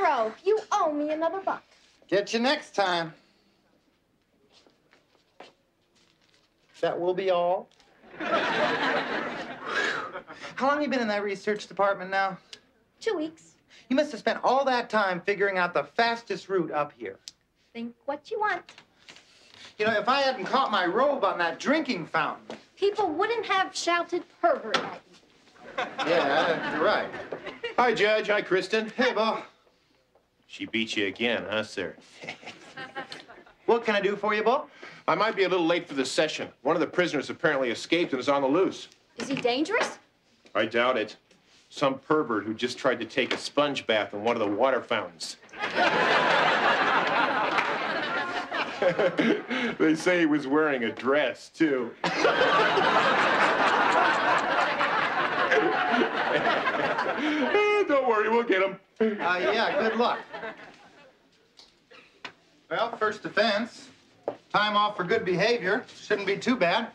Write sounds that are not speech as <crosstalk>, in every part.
Ralph, you owe me another buck. Get you next time. That will be all. How long you been in that research department now? Two weeks. You must have spent all that time figuring out the fastest route up here. Think what you want. You know, if I hadn't caught my robe on that drinking fountain. People wouldn't have shouted pervert at you. <laughs> Yeah, you're right. Hi, Judge. Hi, Christine. Hey, Bull. She beat you again, huh, sir? <laughs> What can I do for you, Bull? I might be a little late for the session. One of the prisoners apparently escaped and is on the loose. Is he dangerous? I doubt it. Some pervert who just tried to take a sponge bath in one of the water fountains. <laughs> <laughs> they say he was wearing a dress, too. Don't we'll get him. Uh, yeah, good luck. Well, first offense. Time off for good behavior. Shouldn't be too bad.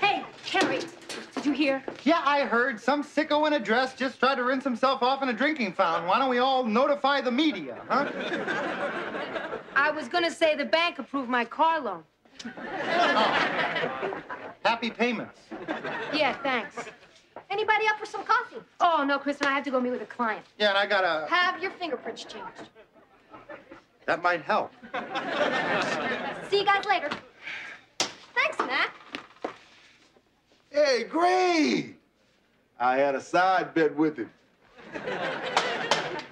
Hey, Harry, did you hear? Yeah, I heard some sicko in a dress just tried to rinse himself off in a drinking fountain. Why don't we all notify the media, huh? I was gonna say the bank approved my car loan. Happy payments. Yeah, thanks. Anybody up for some coffee? Oh, no, Christine, I have to go meet with a client. Yeah, and I gotta... Have your fingerprints changed. That might help. See you guys later. Thanks, Matt. Hey, great! I had a side bet with him.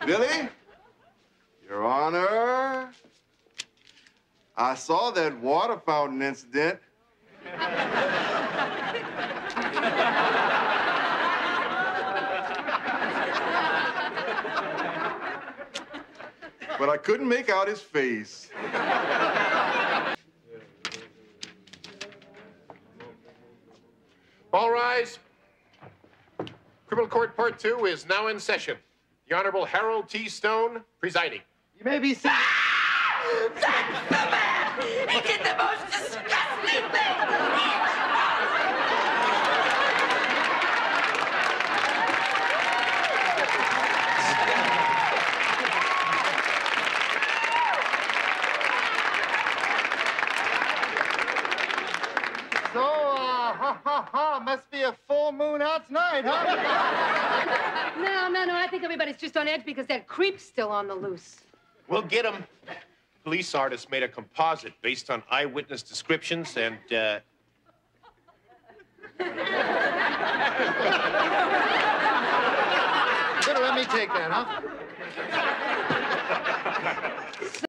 Billy? Your Honor? I saw that water fountain incident. But I couldn't make out his face. All rise. Criminal Court Part 2 is now in session. The Honorable Harold T. Stone presiding. You may be ah seated. He did the most disgusting thing! So, uh, ha ha ha, must be a full moon out tonight, huh? <laughs> No, no, no, I think everybody's just on edge because that creep's still on the loose. We'll get him. Police artists made a composite based on eyewitness descriptions and, uh, Better let me take that, huh? <laughs>